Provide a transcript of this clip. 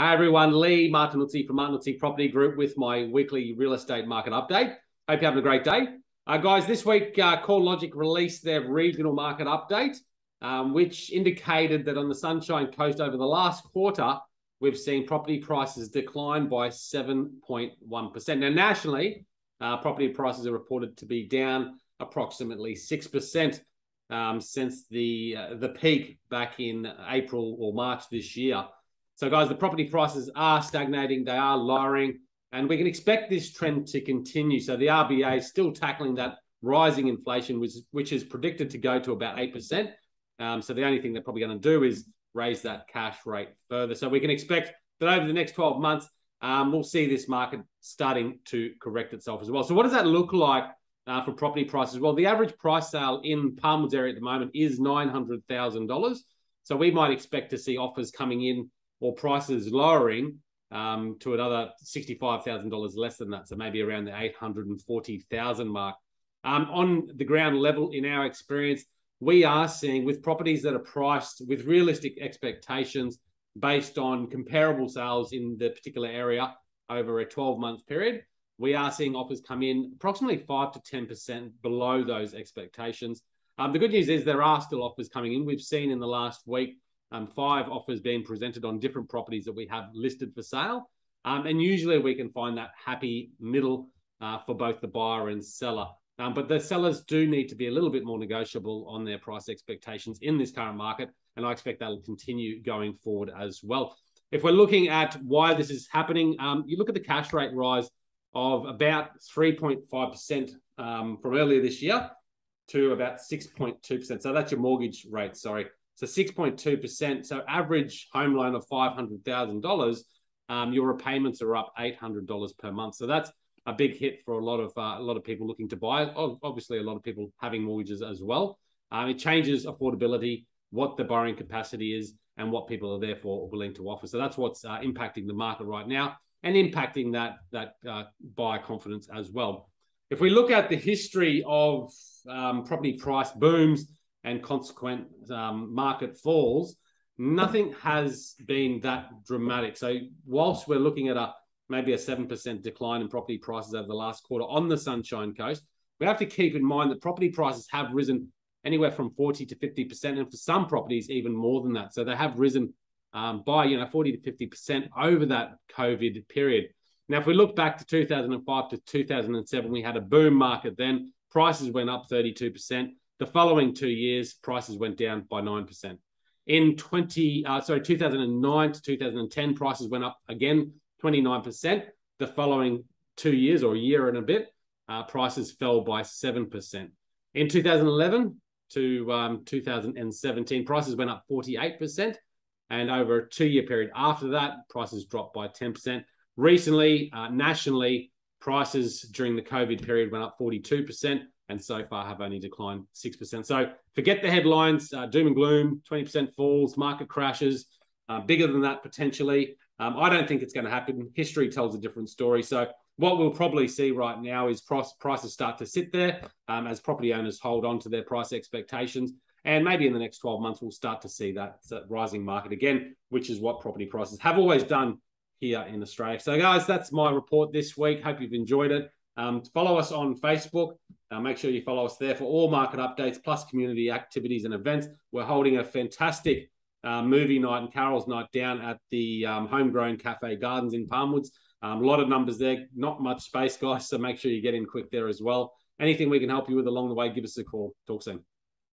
Hi everyone, Leigh Martinuzzi from Martinuzzi Property Group with my weekly real estate market update. Hope you're having a great day. Uh, guys, this week uh, CoreLogic released their regional market update, um, which indicated that on the Sunshine Coast over the last quarter, we've seen property prices decline by 7.1%. Now, nationally, uh, property prices are reported to be down approximately 6% um, since the, uh, the peak back in April or March this year. So, guys, the property prices are stagnating, they are lowering, and we can expect this trend to continue. So, the RBA is still tackling that rising inflation, which, which is predicted to go to about 8%. Um, so, the only thing they're probably going to do is raise that cash rate further. So, we can expect that over the next 12 months, um, we'll see this market starting to correct itself as well. So, what does that look like uh, for property prices? Well, the average price sale in Palmwoods area at the moment is $900,000. So, we might expect to see offers coming in or prices lowering um, to another $65,000 less than that. So maybe around the 840,000 mark. Um, on the ground level, in our experience, we are seeing with properties that are priced with realistic expectations based on comparable sales in the particular area over a 12 month period, we are seeing offers come in approximately 5 to 10% below those expectations. Um, the good news is there are still offers coming in. We've seen in the last week um, five offers being presented on different properties that we have listed for sale. Um, and usually we can find that happy middle uh, for both the buyer and seller. Um, but the sellers do need to be a little bit more negotiable on their price expectations in this current market. And I expect that'll continue going forward as well. If we're looking at why this is happening, um, you look at the cash rate rise of about 3.5% um, from earlier this year to about 6.2%. So that's your mortgage rate, sorry. So 6.2%. So average home loan of $500,000, um, your repayments are up $800 per month. So that's a big hit for a lot of uh, a lot of people looking to buy. Obviously, a lot of people having mortgages as well. Um, it changes affordability, what the borrowing capacity is, and what people are therefore willing to offer. So that's what's uh, impacting the market right now, and impacting that that uh, buyer confidence as well. If we look at the history of um, property price booms and consequent um, market falls, nothing has been that dramatic. So whilst we're looking at a maybe a 7% decline in property prices over the last quarter on the Sunshine Coast, we have to keep in mind that property prices have risen anywhere from 40 to 50%, and for some properties, even more than that. So they have risen um, by, you know, 40 to 50% over that COVID period. Now, if we look back to 2005 to 2007, we had a boom market then. Prices went up 32%. The following two years, prices went down by 9%. In 20, uh, sorry, 2009 to 2010, prices went up again 29%. The following two years or a year and a bit, uh, prices fell by 7%. In 2011 to um, 2017, prices went up 48%. And over a two year period after that, prices dropped by 10%. Recently, uh, nationally, prices during the COVID period went up 42% and so far have only declined 6%. So forget the headlines, uh, doom and gloom, 20% falls, market crashes, uh, bigger than that potentially. Um, I don't think it's going to happen. History tells a different story. So what we'll probably see right now is price, prices start to sit there um, as property owners hold on to their price expectations. And maybe in the next 12 months, we'll start to see that, that rising market again, which is what property prices have always done here in Australia. So, guys, that's my report this week. Hope you've enjoyed it. Um, follow us on Facebook. Uh, make sure you follow us there for all market updates plus community activities and events. We're holding a fantastic uh, movie night and carols night down at the um, Homegrown Cafe Gardens in Palmwoods. Um, a lot of numbers there, not much space, guys. So make sure you get in quick there as well. Anything we can help you with along the way, give us a call. Talk soon.